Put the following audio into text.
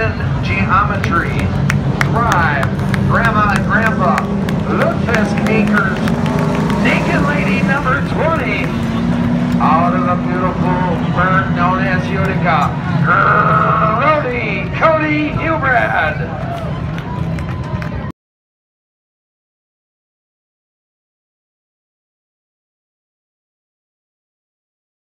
Geometry, Drive, Grandma and Grandpa, Lutefisk Acres, Naked Lady number 20, out of the beautiful bird known as Utica, Cody, Cody Hubrad.